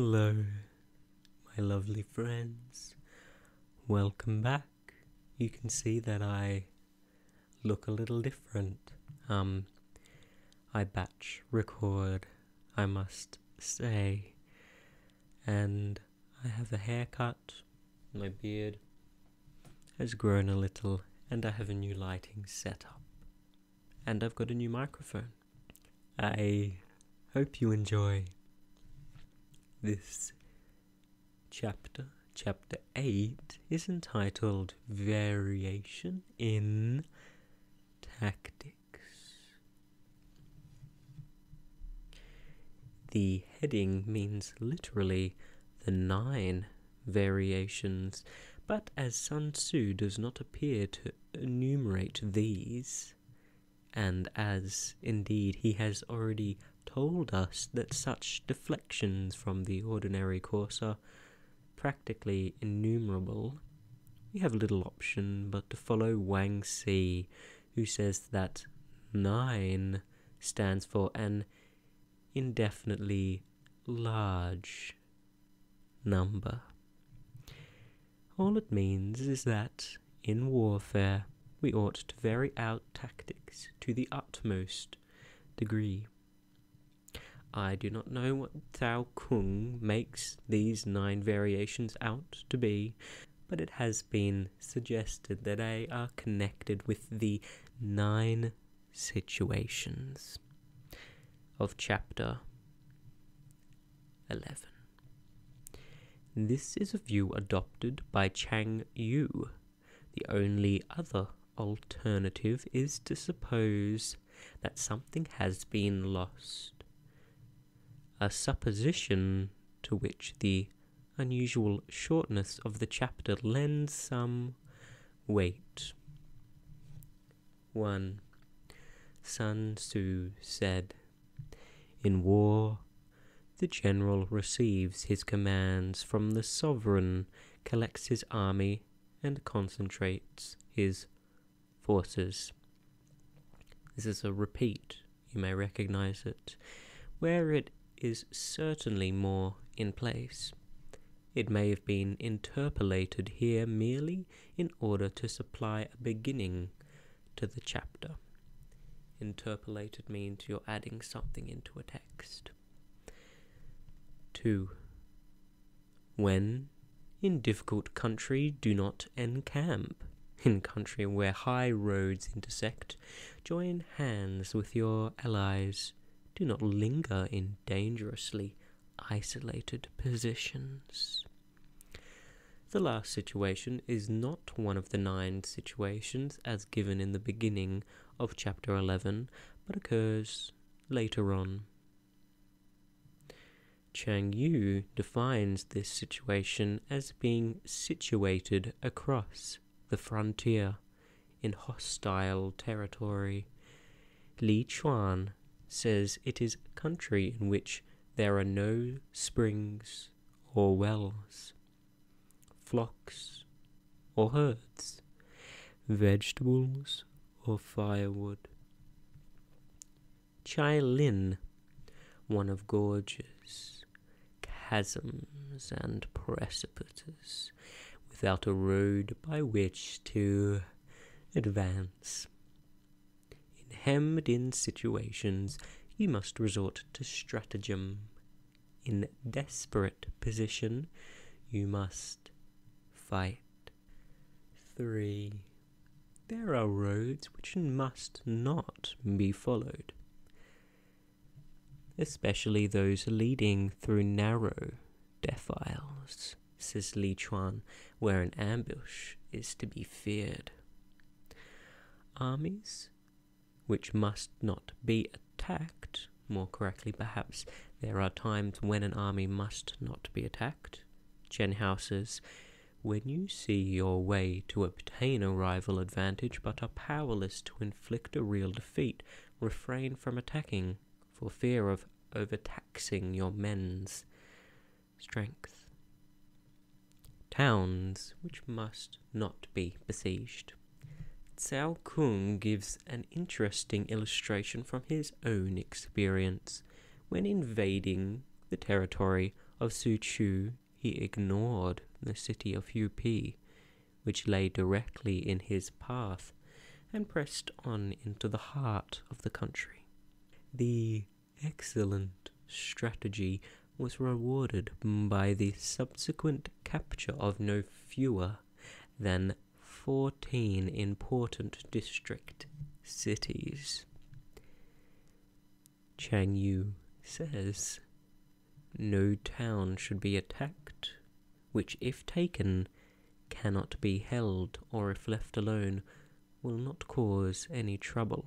Hello, my lovely friends. Welcome back. You can see that I look a little different. Um, I batch record, I must say, and I have a haircut. My beard has grown a little, and I have a new lighting setup, and I've got a new microphone. I hope you enjoy this chapter. Chapter 8 is entitled Variation in Tactics. The heading means literally the nine variations, but as Sun Tzu does not appear to enumerate these, and as indeed he has already told us that such deflections from the ordinary course are practically innumerable, we have little option but to follow Wang Xi, who says that nine stands for an indefinitely large number. All it means is that in warfare we ought to vary out tactics to the utmost degree. I do not know what Cao Kung makes these nine variations out to be, but it has been suggested that they are connected with the nine situations of chapter 11. This is a view adopted by Chang Yu. The only other alternative is to suppose that something has been lost, a supposition to which the unusual shortness of the chapter lends some weight. 1. Sun Tzu said, In war, the general receives his commands from the sovereign, collects his army, and concentrates his forces. This is a repeat, you may recognize it, where it is certainly more in place. It may have been interpolated here merely in order to supply a beginning to the chapter. Interpolated means you're adding something into a text. 2. When in difficult country, do not encamp. In country where high roads intersect, join hands with your allies. Do not linger in dangerously isolated positions. The last situation is not one of the nine situations as given in the beginning of chapter 11, but occurs later on. Chang Yu defines this situation as being situated across the frontier in hostile territory. Li Chuan says it is a country in which there are no springs or wells, flocks or herds, vegetables or firewood. Chai Lin, one of gorges, chasms and precipices, without a road by which to advance. Hemmed in situations, you must resort to stratagem. In desperate position, you must fight. 3. There are roads which must not be followed especially those leading through narrow defiles, says Li Chuan, where an ambush is to be feared. Armies which must not be attacked, more correctly perhaps, there are times when an army must not be attacked. Chen says, when you see your way to obtain a rival advantage but are powerless to inflict a real defeat, refrain from attacking for fear of overtaxing your men's strength. Towns which must not be besieged. Cao Kung gives an interesting illustration from his own experience when invading the territory of Su Chu, he ignored the city of Yupi, which lay directly in his path, and pressed on into the heart of the country. The excellent strategy was rewarded by the subsequent capture of no fewer than 14 important district cities. Chang Yu says, No town should be attacked, which, if taken, cannot be held, or if left alone, will not cause any trouble.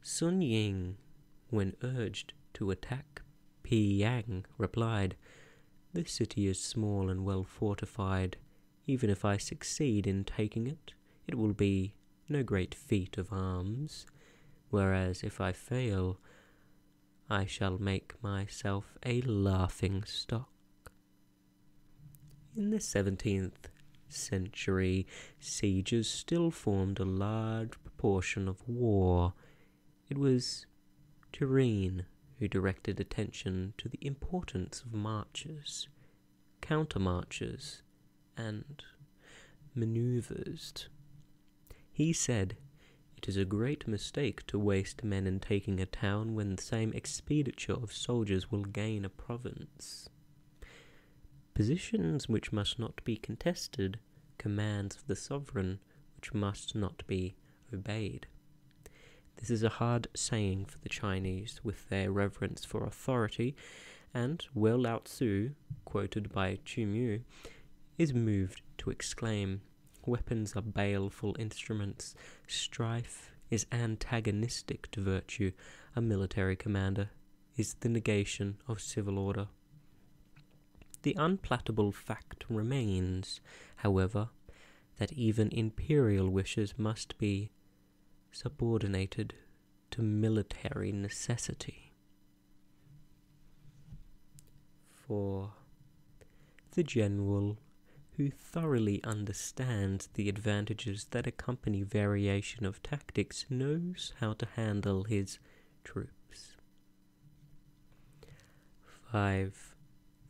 Sun Ying, when urged to attack Yang, replied, This city is small and well fortified. Even if I succeed in taking it, it will be no great feat of arms whereas if I fail, I shall make myself a laughing stock. In the 17th century, sieges still formed a large proportion of war. It was Turenne who directed attention to the importance of marches, countermarches, and maneuvers. He said it is a great mistake to waste men in taking a town when the same expenditure of soldiers will gain a province. Positions which must not be contested, commands of the sovereign which must not be obeyed. This is a hard saying for the Chinese, with their reverence for authority, and Wei Liao Tzu, quoted by Chu Mu, is moved to exclaim, Weapons are baleful instruments. Strife is antagonistic to virtue. A military commander is the negation of civil order. The unpalatable fact remains, however, that even imperial wishes must be subordinated to military necessity. For the general who thoroughly understands the advantages that accompany variation of tactics knows how to handle his troops. 5.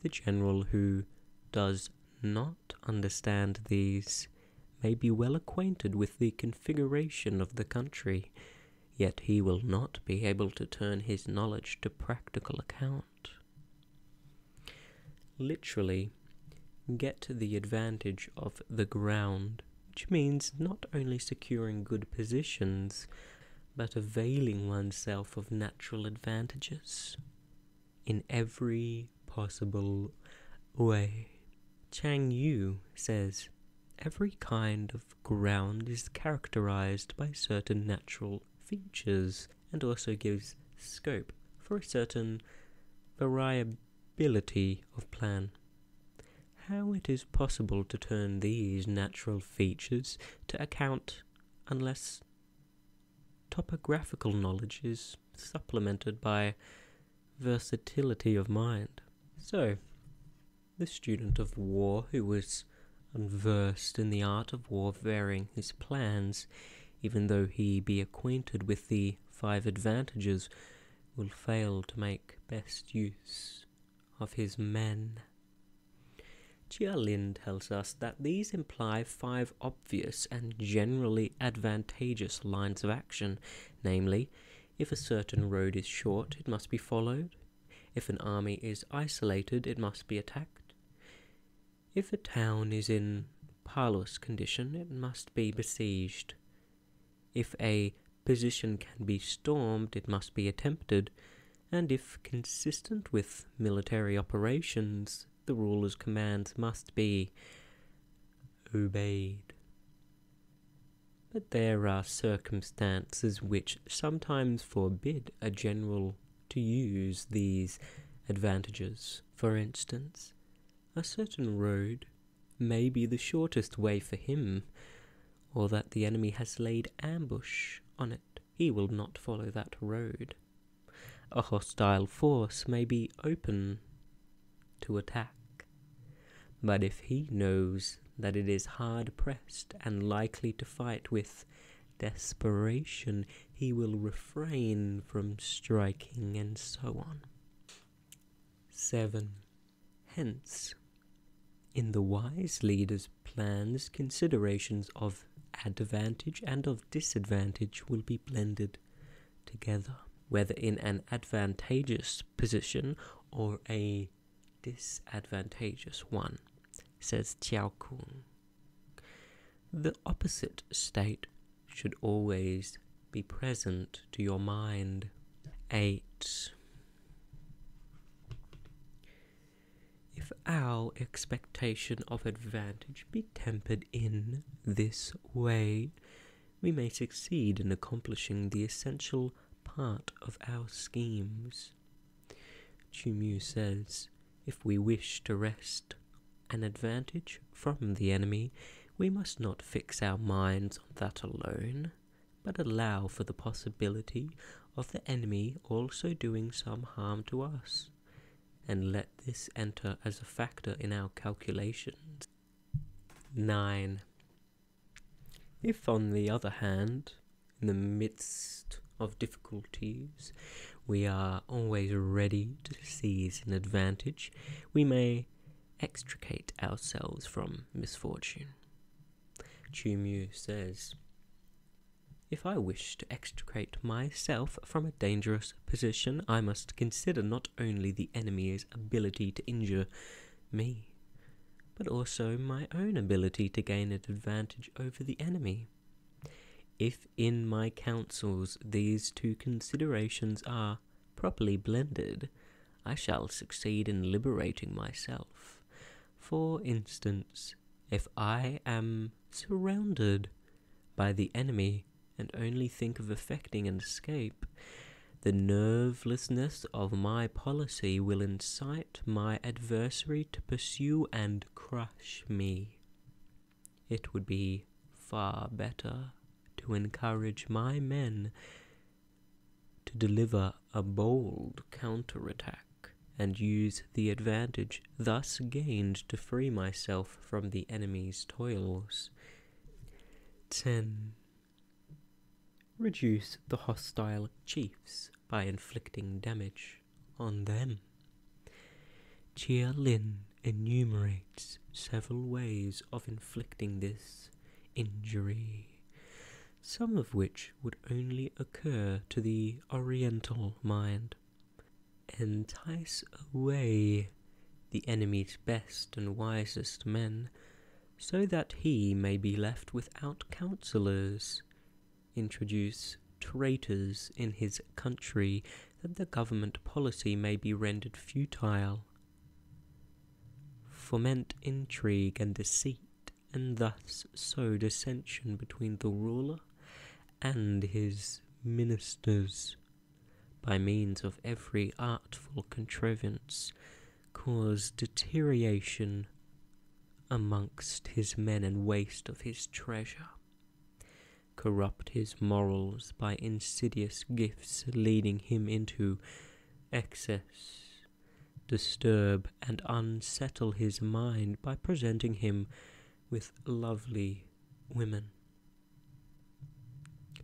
The general who does not understand these may be well acquainted with the configuration of the country, yet he will not be able to turn his knowledge to practical account. Literally, get the advantage of the ground, which means not only securing good positions, but availing oneself of natural advantages in every possible way. Chang Yu says, Every kind of ground is characterized by certain natural features and also gives scope for a certain variability of plan how it is possible to turn these natural features to account unless topographical knowledge is supplemented by versatility of mind. So, the student of war who was unversed in the art of war varying his plans, even though he be acquainted with the five advantages, will fail to make best use of his men. Jia Lin tells us that these imply five obvious and generally advantageous lines of action, namely, if a certain road is short, it must be followed. If an army is isolated, it must be attacked. If a town is in parlous condition, it must be besieged. If a position can be stormed, it must be attempted, and if consistent with military operations, the ruler's commands must be obeyed. But there are circumstances which sometimes forbid a general to use these advantages. For instance, a certain road may be the shortest way for him, or that the enemy has laid ambush on it. He will not follow that road. A hostile force may be open to attack. But if he knows that it is hard pressed and likely to fight with desperation, he will refrain from striking, and so on. 7. Hence, in the wise leader's plans, considerations of advantage and of disadvantage will be blended together, whether in an advantageous position or a disadvantageous one, says Cao Kung. The opposite state should always be present to your mind. 8. If our expectation of advantage be tempered in this way, we may succeed in accomplishing the essential part of our schemes. Chu says, if we wish to wrest an advantage from the enemy, we must not fix our minds on that alone, but allow for the possibility of the enemy also doing some harm to us, and let this enter as a factor in our calculations. 9. If, on the other hand, in the midst of difficulties, we are always ready to seize an advantage, we may extricate ourselves from misfortune. Chu says, If I wish to extricate myself from a dangerous position, I must consider not only the enemy's ability to injure me, but also my own ability to gain an advantage over the enemy. If in my counsels these two considerations are properly blended, I shall succeed in liberating myself. For instance, if I am surrounded by the enemy and only think of effecting an escape, the nervelessness of my policy will incite my adversary to pursue and crush me. It would be far better to encourage my men to deliver a bold counterattack and use the advantage thus gained to free myself from the enemy's toils. 10. Reduce the hostile chiefs by inflicting damage on them. Chia Lin enumerates several ways of inflicting this injury some of which would only occur to the Oriental mind. Entice away the enemy's best and wisest men, so that he may be left without counsellors. Introduce traitors in his country, that the government policy may be rendered futile. Foment intrigue and deceit, and thus sow dissension between the ruler and his ministers, by means of every artful contrivance, cause deterioration amongst his men and waste of his treasure, corrupt his morals by insidious gifts, leading him into excess, disturb and unsettle his mind by presenting him with lovely women.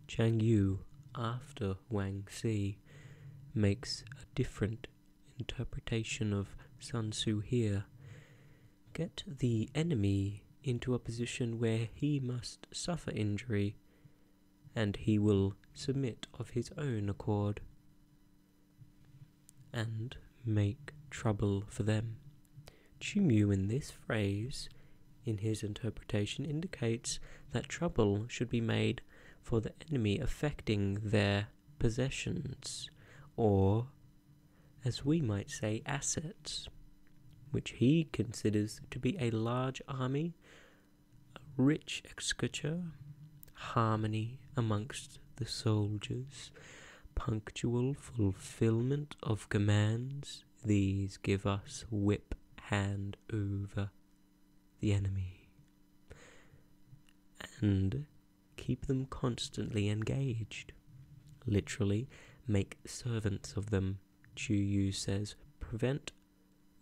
Zhang Yu, after Wang Xi, makes a different interpretation of Sun Tzu here. Get the enemy into a position where he must suffer injury, and he will submit of his own accord, and make trouble for them. Chu Mu in this phrase, in his interpretation, indicates that trouble should be made for the enemy affecting their possessions, or, as we might say, assets, which he considers to be a large army, a rich exchequer, harmony amongst the soldiers, punctual fulfillment of commands, these give us whip hand over the enemy. And keep them constantly engaged. Literally, make servants of them, Chu Yu says, prevent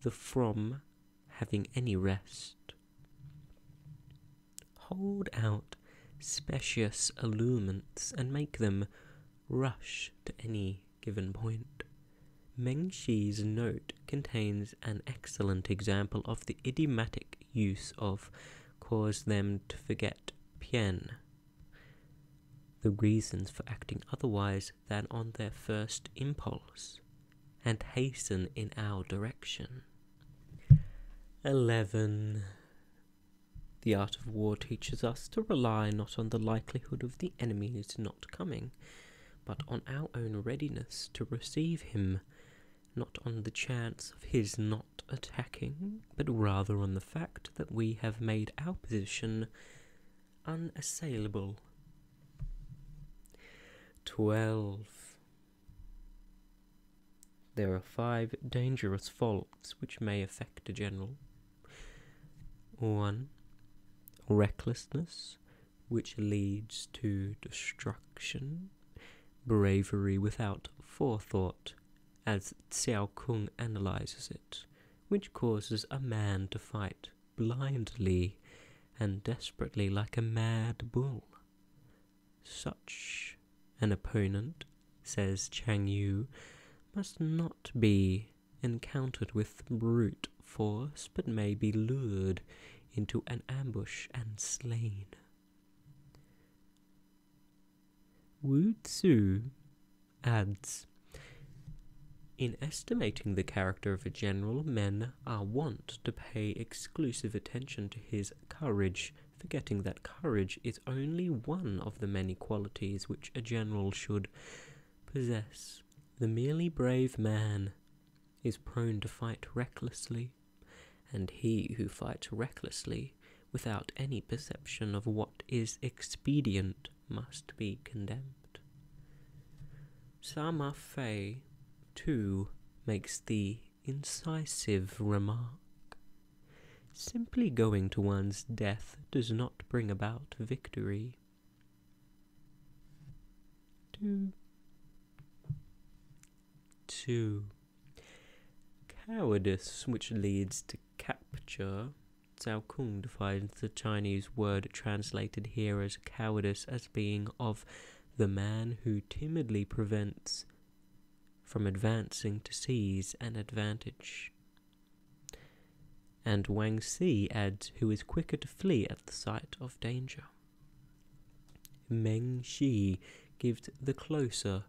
the from having any rest. Hold out specious allurements and make them rush to any given point. Meng Shi's note contains an excellent example of the idiomatic use of cause them to forget Pian, the reasons for acting otherwise than on their first impulse, and hasten in our direction. 11. The art of war teaches us to rely not on the likelihood of the enemy's not coming, but on our own readiness to receive him, not on the chance of his not attacking, but rather on the fact that we have made our position unassailable. 12. There are five dangerous faults which may affect a general. 1 recklessness, which leads to destruction, bravery without forethought, as Cao Kung analyzes it, which causes a man to fight blindly and desperately like a mad bull. Such an opponent, says Chang Yu, must not be encountered with brute force, but may be lured into an ambush and slain. Wu Tzu adds In estimating the character of a general, men are wont to pay exclusive attention to his courage, forgetting that courage is only one of the many qualities which a general should possess. The merely brave man is prone to fight recklessly, and he who fights recklessly without any perception of what is expedient must be condemned. Sima Fei, too, makes the incisive remark Simply going to one's death does not bring about victory. 2. 2. Cowardice, which leads to capture. Cao Kung defines the Chinese word translated here as cowardice as being of the man who timidly prevents from advancing to seize an advantage. And Wang Xi adds, who is quicker to flee at the sight of danger. Meng Shi gives the closer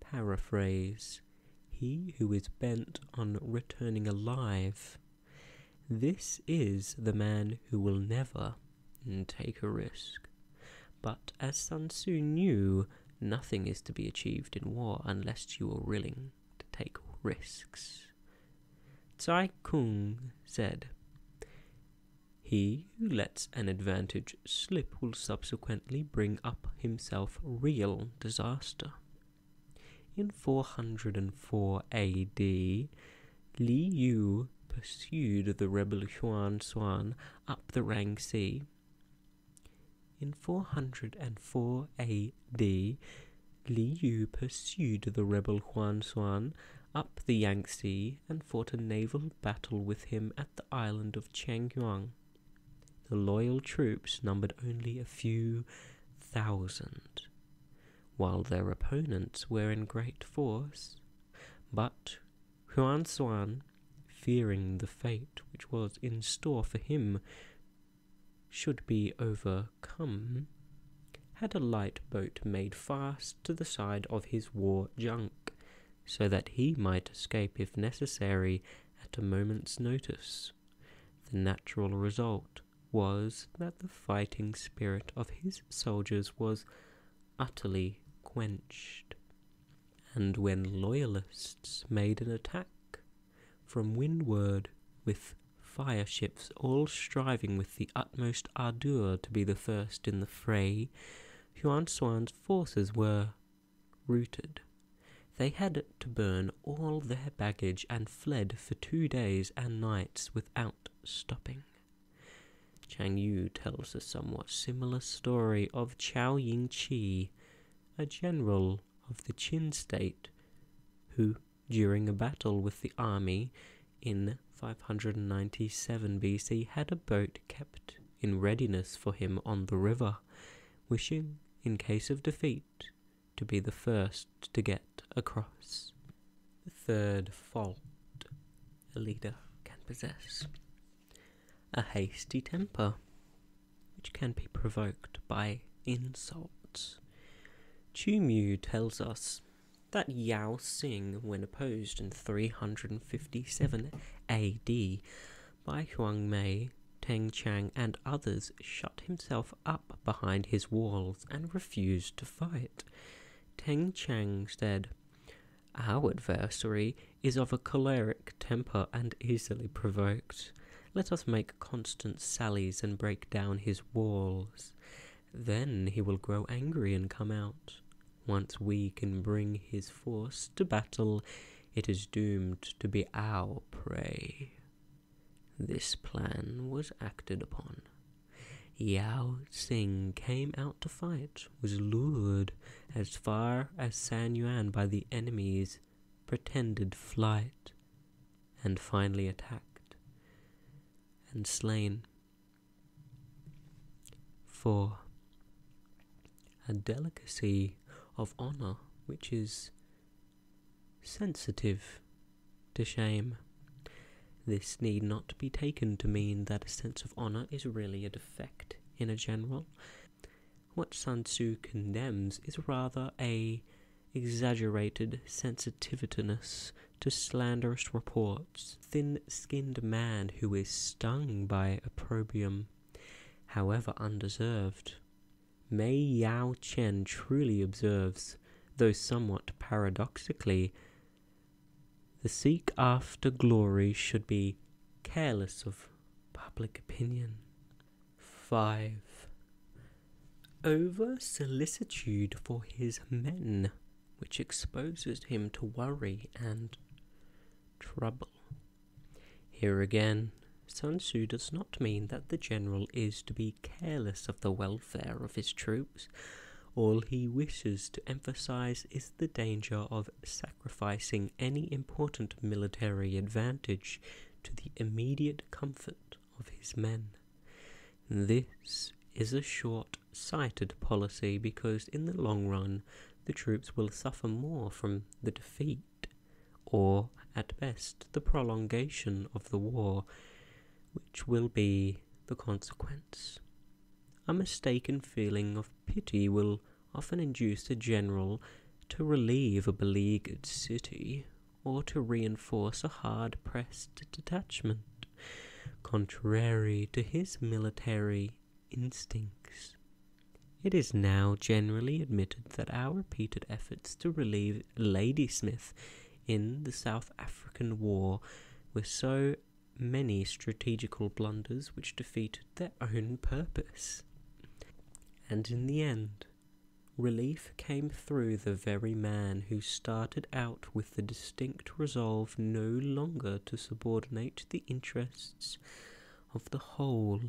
paraphrase, he who is bent on returning alive this is the man who will never take a risk. But as Sun Tzu knew, nothing is to be achieved in war unless you are willing to take risks. Tsai Kung said, He who lets an advantage slip will subsequently bring up himself real disaster. In 404 AD, Li Yu pursued the rebel Huan Xuan up the Yangtze. In 404 AD, Li Yu pursued the rebel Huan Xuan up the Yangtze and fought a naval battle with him at the island of Changyuan. The loyal troops numbered only a few thousand, while their opponents were in great force. But Huan Xuan fearing the fate which was in store for him should be overcome, had a light boat made fast to the side of his war junk, so that he might escape if necessary at a moment's notice. The natural result was that the fighting spirit of his soldiers was utterly quenched, and when loyalists made an attack, from windward with fire ships all striving with the utmost ardour to be the first in the fray, Huan Xuan's forces were routed. They had to burn all their baggage and fled for two days and nights without stopping. Chang Yu tells a somewhat similar story of Chao Ying Chi, a general of the Qin state, who during a battle with the army in 597 BC, had a boat kept in readiness for him on the river, wishing, in case of defeat, to be the first to get across. The third fault a leader can possess a hasty temper, which can be provoked by insults. Chu tells us that Yao Xing, when opposed in 357 AD by Huang Mei, Teng Chang, and others, shut himself up behind his walls and refused to fight. Teng Chang said, Our adversary is of a choleric temper and easily provoked. Let us make constant sallies and break down his walls. Then he will grow angry and come out. Once we can bring his force to battle, it is doomed to be our prey. This plan was acted upon. Yao Xing came out to fight, was lured as far as San Yuan by the enemy's pretended flight, and finally attacked and slain. 4. A delicacy of honour which is sensitive to shame. This need not be taken to mean that a sense of honour is really a defect in a general. What Sun Tzu condemns is rather a exaggerated sensitiveness to slanderous reports, thin-skinned man who is stung by opprobrium, however undeserved. Mei Yao Chen truly observes, though somewhat paradoxically, the seek after glory should be careless of public opinion. 5. Over solicitude for his men, which exposes him to worry and trouble. Here again, Sun Tzu does not mean that the general is to be careless of the welfare of his troops. All he wishes to emphasize is the danger of sacrificing any important military advantage to the immediate comfort of his men. This is a short sighted policy because, in the long run, the troops will suffer more from the defeat, or, at best, the prolongation of the war which will be the consequence. A mistaken feeling of pity will often induce a general to relieve a beleaguered city or to reinforce a hard pressed detachment, contrary to his military instincts. It is now generally admitted that our repeated efforts to relieve Ladysmith in the South African War were so many strategical blunders which defeated their own purpose. And in the end, relief came through the very man who started out with the distinct resolve no longer to subordinate the interests of the whole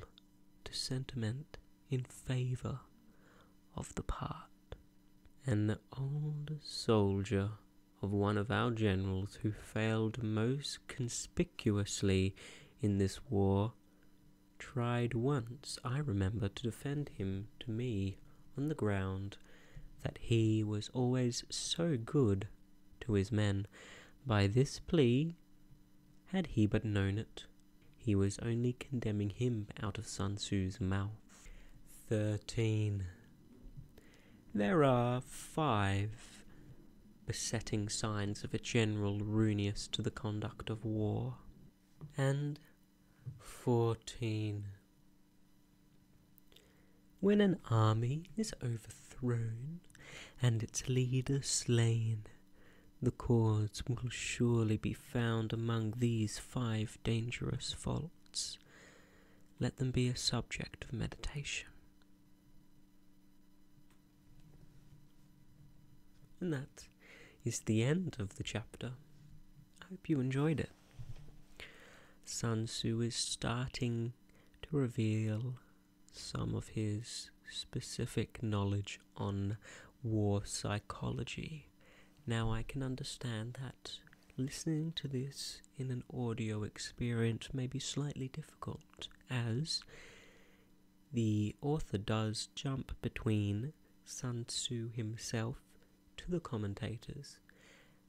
to sentiment in favour of the part. And the old soldier of one of our generals who failed most conspicuously in this war, tried once, I remember, to defend him to me on the ground that he was always so good to his men. By this plea, had he but known it, he was only condemning him out of Sun Tzu's mouth. 13. There are five besetting signs of a general ruinous to the conduct of war. And 14. When an army is overthrown and its leader slain, the cause will surely be found among these five dangerous faults. Let them be a subject of meditation. And that is the end of the chapter. I hope you enjoyed it. Sun Tzu is starting to reveal some of his specific knowledge on war psychology. Now, I can understand that listening to this in an audio experience may be slightly difficult, as the author does jump between Sun Tzu himself to the commentators.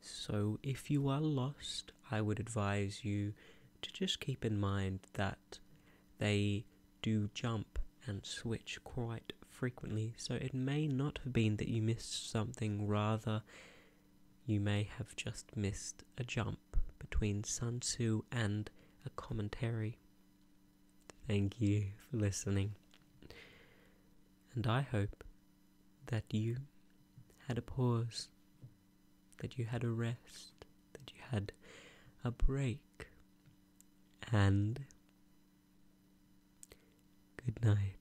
So if you are lost, I would advise you to just keep in mind that they do jump and switch quite frequently, so it may not have been that you missed something, rather, you may have just missed a jump between Sun Tzu and a commentary. Thank you for listening, and I hope that you had a pause, that you had a rest, that you had a break, and good night.